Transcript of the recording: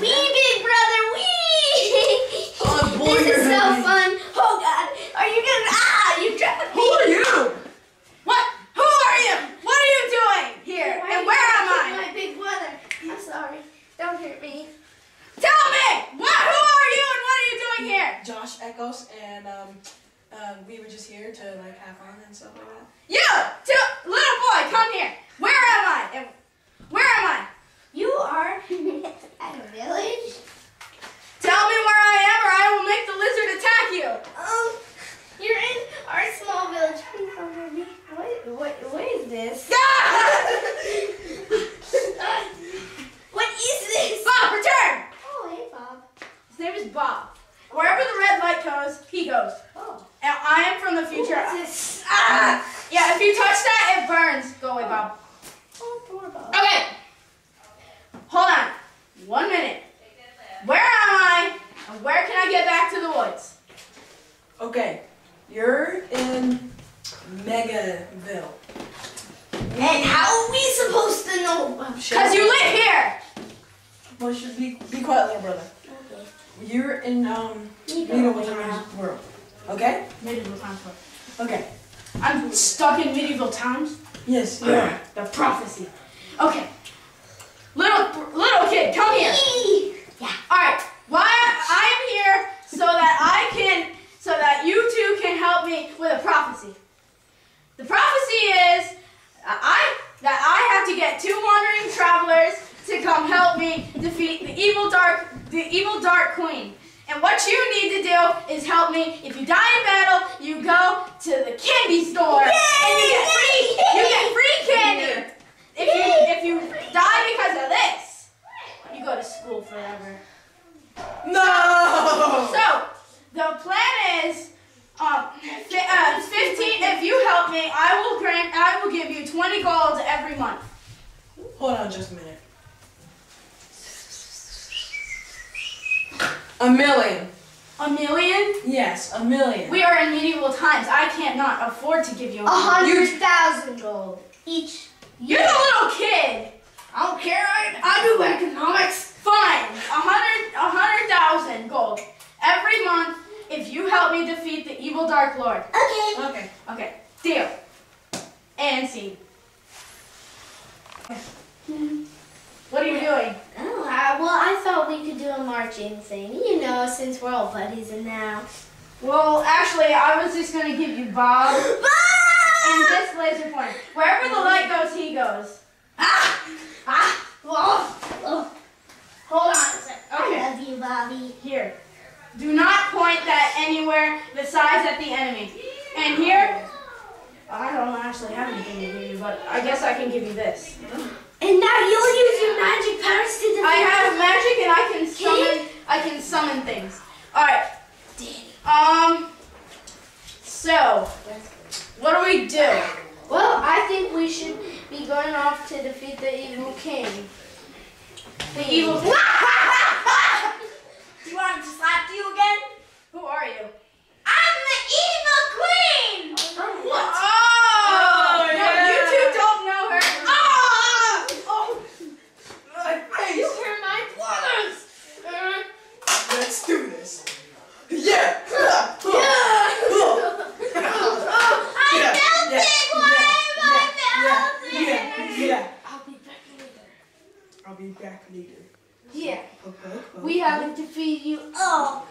Wee, big brother, wee! Oh, boy, this is so fun. Oh, God. Are you gonna... Ah, you dropped me. Who are you? What? Who are you? What are you doing here? Why and where am I? my big brother. I'm sorry. Don't hurt me. Tell me! What? Who are you and what are you doing here? Josh Echoes, and um, um, we were just here to, like, have fun and stuff like that. You! Too! Village. Tell me where I am, or I will make the lizard attack you. Um, you're in our small village. Please don't hurt me. What, what, what is this? what is this? Bob, return. Oh, hey, Bob. His name is Bob. Wherever the red light goes, he goes. Oh. And I am from the future. Is this? Ah! Yeah, if you touch that, it burns. Go away, Bob. Oh, poor Bob. Okay. Hold on. One minute. Where am I? And where can I get back to the woods? Okay, you're in Megaville. And how are we supposed to know? Because you live here. Well, you should be be quiet, little brother. Okay. You're in um Medieval medieval times world. Okay? Medieval times. World. Okay. I'm stuck in medieval times. Yes, you are. The prophecy. Okay. Little little kid, come here. Yeah. All right. Why I am here so that I can so that you two can help me with a prophecy. The prophecy is that I that I have to get two wandering travelers to come help me defeat the evil dark the evil dark queen. And what you need to do is help me. If you die in battle, you go to the candy store and you get free you get free candy. If you if you die because of this, you go to school forever. No! So the plan is, um, fi- uh, fifteen. If you help me, I will grant. I will give you twenty gold every month. Hold on just a minute. A million. A million? Yes, a million. We are in medieval times. I can't not afford to give you. A A million. hundred thousand gold each. You're the little kid. I don't care. I, I do economics. Fine. A hundred. A hundred thousand gold every month if you help me defeat the evil dark lord. Okay. Okay. Okay. Deal. And scene. What are you doing? Oh, I, well, I thought we could do a marching thing. You know, since we're all buddies and now. Well, actually, I was just gonna give you Bob Bob! and this laser pointer. Wherever the light goes, he goes. Ah! Ah! Oh, oh. Hold on a sec. Okay. I love you, Bobby. Here. Do not point that anywhere besides at the enemy. And here, I don't actually have anything to give you, but I guess I can give you this. And now you'll use your magic powers to defeat I have magic and I can Can summon. I can summon things. All right. Um. So, what do we do? Well, I think we should be going off to defeat the evil king. The evil. Do you want him to slap you again? Who are you? I'm the evil queen! From What? Oh, Oh, no, yeah. you two don't know her. Ah! Oh, My face! You hurt my brothers! Let's do this. Yeah! I Yeah, felt yeah, it! Why am I melting? yeah, yeah. I'll be back later. I'll be back later. Yeah, Okay, okay. we haven't defeated you all,